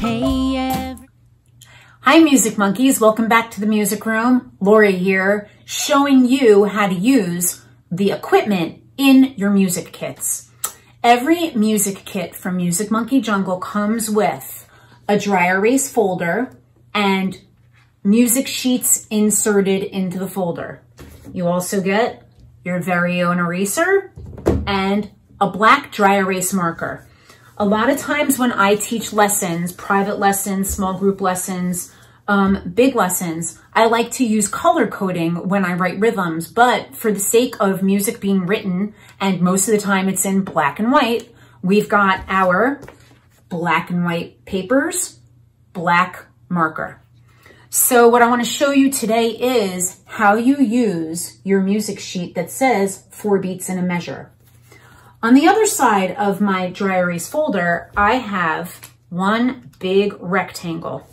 Hey Hi Music Monkeys, welcome back to the music room. Lori here, showing you how to use the equipment in your music kits. Every music kit from Music Monkey Jungle comes with a dry erase folder and music sheets inserted into the folder. You also get your very own eraser and a black dry erase marker. A lot of times when I teach lessons, private lessons, small group lessons, um, big lessons, I like to use color coding when I write rhythms, but for the sake of music being written, and most of the time it's in black and white, we've got our black and white papers, black marker. So what I want to show you today is how you use your music sheet that says four beats in a measure. On the other side of my dry erase folder, I have one big rectangle.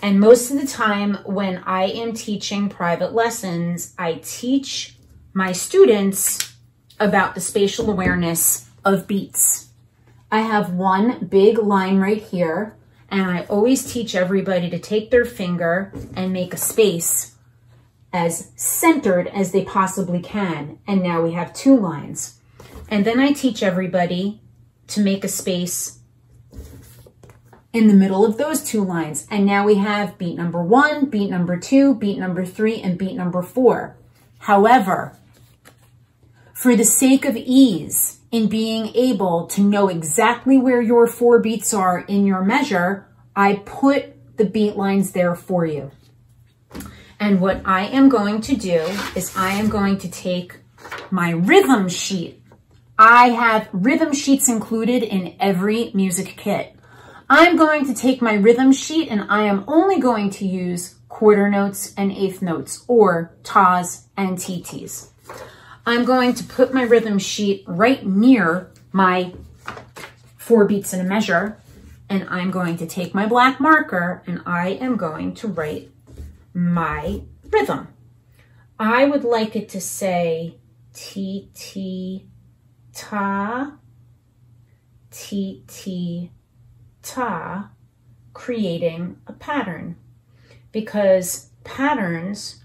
And most of the time when I am teaching private lessons, I teach my students about the spatial awareness of beats. I have one big line right here and I always teach everybody to take their finger and make a space as centered as they possibly can. And now we have two lines. And then I teach everybody to make a space in the middle of those two lines. And now we have beat number one, beat number two, beat number three, and beat number four. However, for the sake of ease in being able to know exactly where your four beats are in your measure, I put the beat lines there for you. And what I am going to do is I am going to take my rhythm sheet. I have rhythm sheets included in every music kit. I'm going to take my rhythm sheet and I am only going to use quarter notes and eighth notes or tas and TTs. I'm going to put my rhythm sheet right near my four beats in a measure and I'm going to take my black marker and I am going to write my rhythm. I would like it to say T T ta T T ta creating a pattern because patterns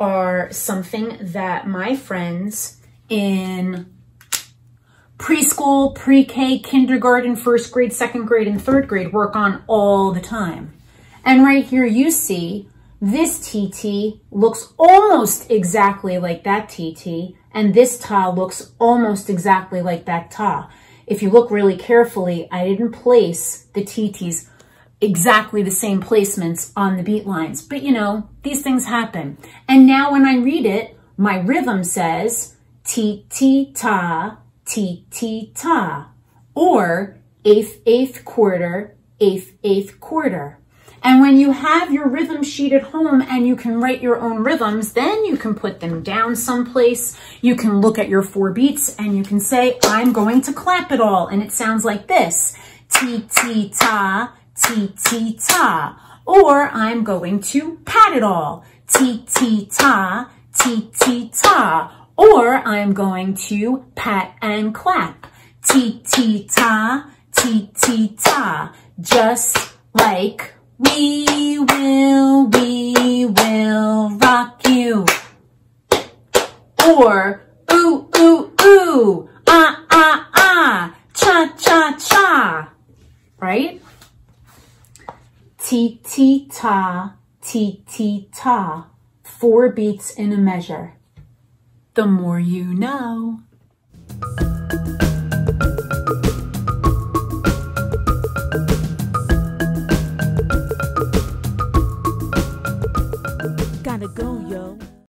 are something that my friends in preschool, pre-K, kindergarten, first grade, second grade, and third grade work on all the time. And right here you see this TT looks almost exactly like that TT, and this ta looks almost exactly like that ta. If you look really carefully, I didn't place the TTs exactly the same placements on the beat lines. But you know, these things happen. And now when I read it, my rhythm says T-T ta, T-T ta, or eighth, eighth quarter, eighth, eighth quarter. And when you have your rhythm sheet at home and you can write your own rhythms, then you can put them down someplace. You can look at your four beats and you can say, I'm going to clap it all. And it sounds like this. T-T ta, T-T ta. Or I'm going to pat it all. T-T ta, T-T ta. Or I'm going to pat and clap. T-T ta, T-T ta. Just like we will, we will rock you. Or ooh, ooh, ooh, ah, ah, ah, cha, cha, cha. Right? Ti, ti, ta, ti, ti, ta. Four beats in a measure. The more you know.